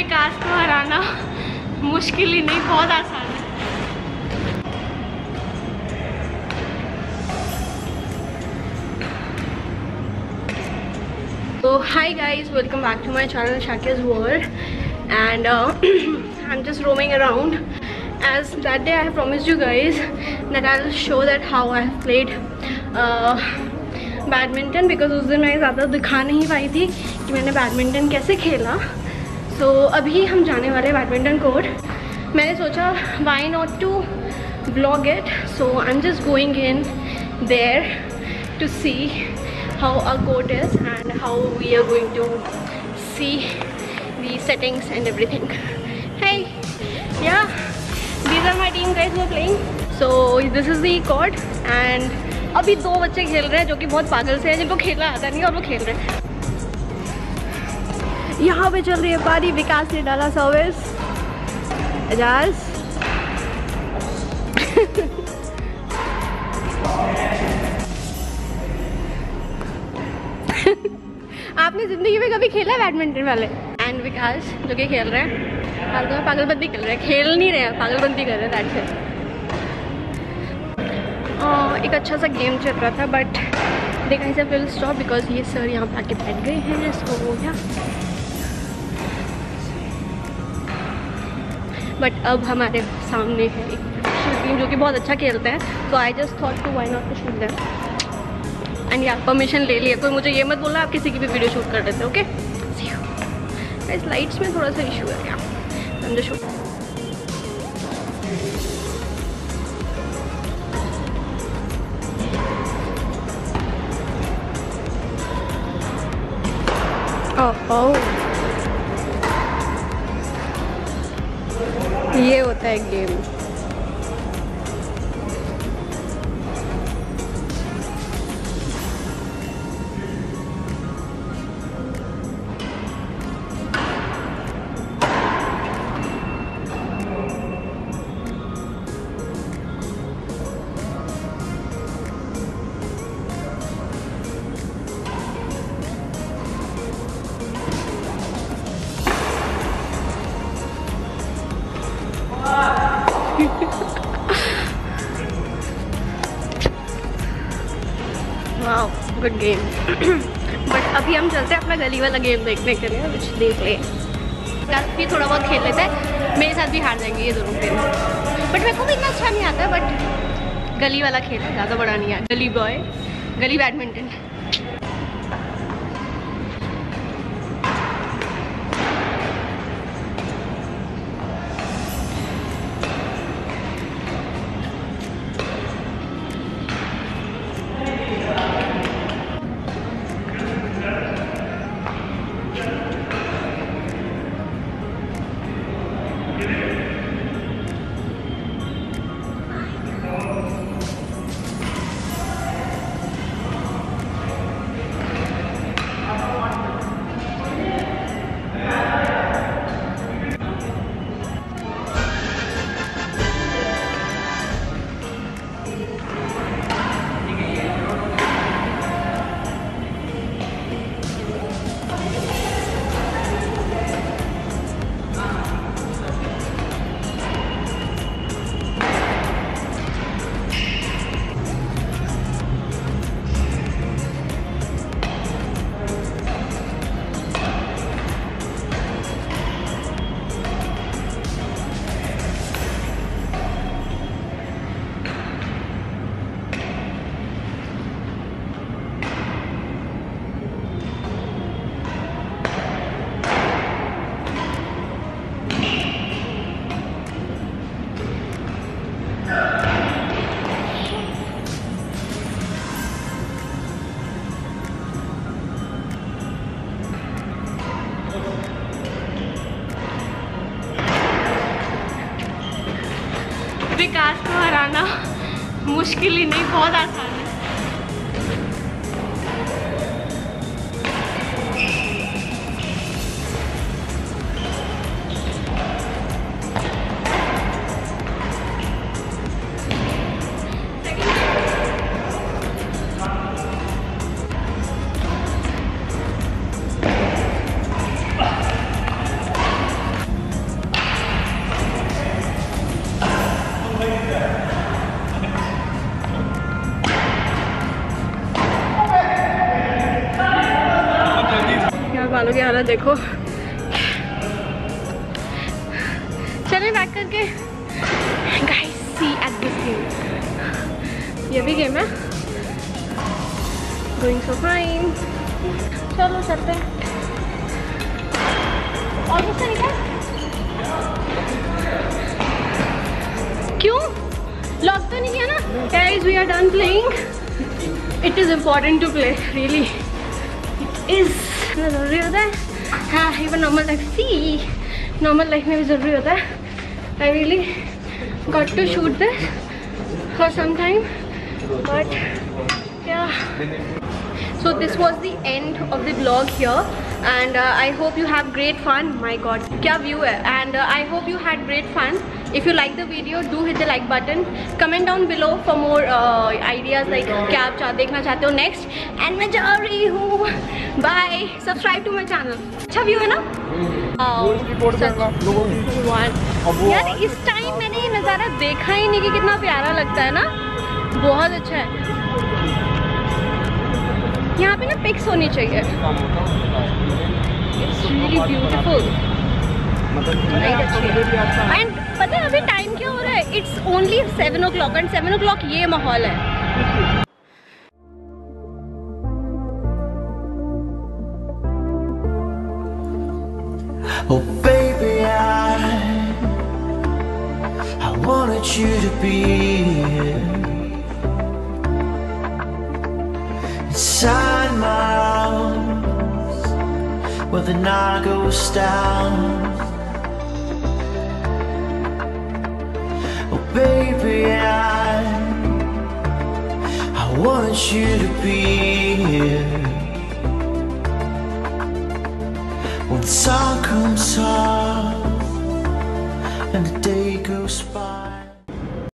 विकास को हराना मुश्किल ही नहीं, बहुत आसान है। तो hi guys welcome back to my channel शाकेज world and I am just roaming around as that day I promise you guys that I show that how I have played badminton because उस दिन मैं ज़्यादा दिखा नहीं पाई थी कि मैंने badminton कैसे खेला। तो अभी हम जाने वाले हैं बैडमिंटन कोर्ट मैंने सोचा why not to blog it so I am just going in there to see how a court is and how we are going to see the settings and everything है या these are my team guys playing so this is the court and अभी दो बच्चे खेल रहे हैं जो कि बहुत पागल से हैं, जिनको खेलना आता नहीं और वो खेल रहे हैं। यहाँ पे चल रही है पारी विकास ने डाला सर्विस। एजाज। आपने ज़िंदगी में कभी खेला है बैडमिंटन वाले? एंड विकास जो कि खेल रहे हैं फालतू में पागलबंदी कर रहे हैं। खेल नहीं रहे हैं पागलबंदी कर रहे हैं दैट से एक अच्छा सा गेम चल रहा था बट देखा इसे फिल स्टॉप बिकॉज़ ये सर यहाँ पे आके बैठ गए हैं सो या बट अब हमारे सामने है एक टीम जो कि बहुत अच्छा खेलते हैं। तो I just thought to why not to shoot them and यार परमिशन ले लिया कोई मुझे ये मत बोला आप किसी की भी वीडियो शूट कर थे ओके इस लाइट्स में थोड़ा सा इशू है क्या? शूट ओह ये होता है गुड गेम बट अभी हम चलते हैं अपना गली वाला गेम देखने के लिए कुछ देख ले। भी थोड़ा बहुत खेल लेते हैं। मेरे साथ भी हार जाएँगे ये दोनों गेम बट मेरे को भी इतना अच्छा नहीं आता बट गली वाला खेल है, ज़्यादा बड़ा नहीं है। गली बॉय गली बैडमिंटन विकास को मुश्किल ही नहीं बहुत आसान है। नज़ारा देखो। चलें बैक करके। ये भी गेम है। गोइंग चलो, चलते हैं। क्यों? लॉक तो नहीं किया ना? Guys we are done playing it is important to play really is ज़रूरी होता है? हाँ इवन नॉर्मल लाइफ सी नॉर्मल लाइफ में भी ज़रूरी होता है I really got to shoot this for some time but क्या so this was the end of the vlog here and uh, I hope you have great fun my god क्या view है and uh, I hope you had great fun if you like the video do hit the like button comment down below for more uh, ideas like क्या आप चाह देखना चाहते हो next and मैं जा रही हूँ bye Subscribe to my channel. अच्छा view है ना? यार इस टाइम मैंने ये नज़ारा देखा ही नहीं कि कितना प्यारा लगता है ना। बहुत अच्छा है। यहाँ पे ना पिक्स होनी चाहिए। इट्स रियली ब्यूटीफुल एंड पता है अभी टाइम क्या हो रहा है? It's only seven o'clock and seven o'clock ये माहौल है। Oh baby, I I wanted you to be here inside my arms where the night goes down. Oh baby, I I wanted you to be here. The sun comes up and the day goes by